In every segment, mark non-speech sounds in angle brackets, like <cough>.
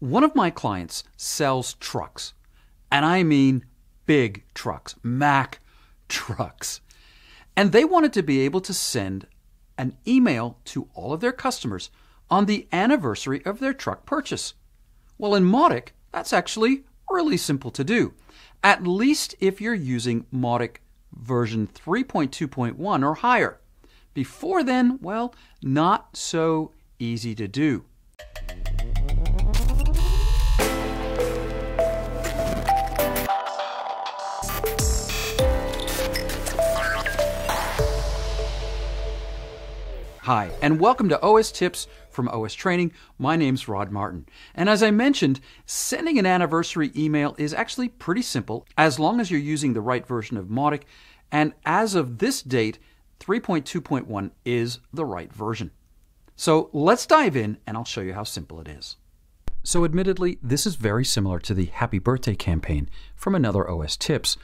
One of my clients sells trucks, and I mean big trucks, Mack trucks. And they wanted to be able to send an email to all of their customers on the anniversary of their truck purchase. Well, in Mautic, that's actually really simple to do, at least if you're using Mautic version 3.2.1 or higher. Before then, well, not so easy to do. Hi, and welcome to OS Tips from OS Training. My name's Rod Martin. And as I mentioned, sending an anniversary email is actually pretty simple as long as you're using the right version of Mautic. And as of this date, 3.2.1 is the right version. So let's dive in and I'll show you how simple it is. So, admittedly, this is very similar to the Happy Birthday campaign from another OS Tips.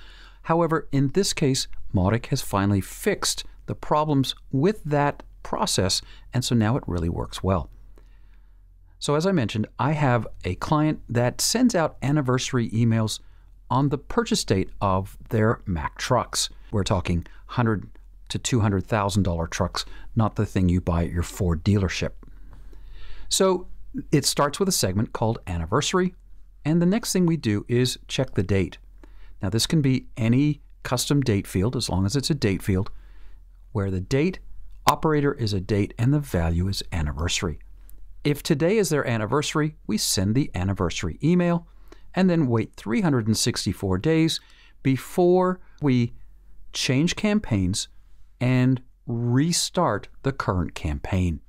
However, in this case, Mautic has finally fixed the problems with that process, and so now it really works well. So, as I mentioned, I have a client that sends out anniversary emails on the purchase date of their Mack trucks. We're talking hundred to two hundred thousand dollar trucks, not the thing you buy at your Ford dealership. So it starts with a segment called anniversary, and the next thing we do is check the date. Now this can be any custom date field as long as it's a date field, where the date operator is a date and the value is anniversary. If today is their anniversary, we send the anniversary email and then wait 364 days before we change campaigns and restart the current campaign.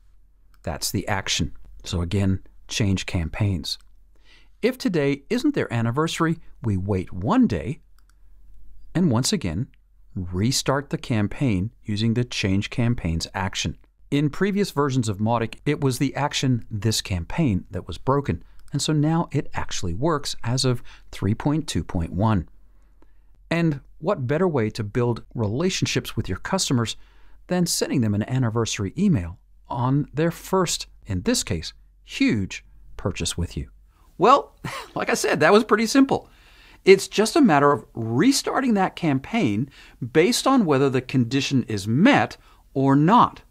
That's the action. So again, change campaigns. If today isn't their anniversary, we wait one day and once again restart the campaign using the Change Campaigns action. In previous versions of Mautic, it was the action This Campaign that was broken, and so now it actually works as of 3.2.1. And what better way to build relationships with your customers than sending them an anniversary email on their first, in this case, huge purchase with you? Well, <laughs> like I said, that was pretty simple. It's just a matter of restarting that campaign based on whether the condition is met or not.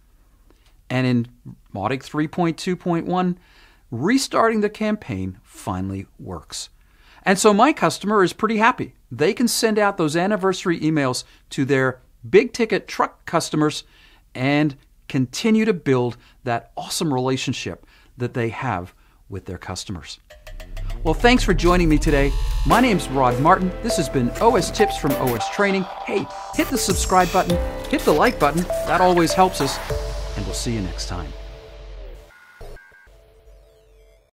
And in Mautic 3.2.1, restarting the campaign finally works. And so my customer is pretty happy. They can send out those anniversary emails to their big ticket truck customers and continue to build that awesome relationship that they have with their customers. Well, thanks for joining me today. My name's Rod Martin. This has been OS Tips from OS Training. Hey, hit the subscribe button, hit the like button. That always helps us. And we'll see you next time.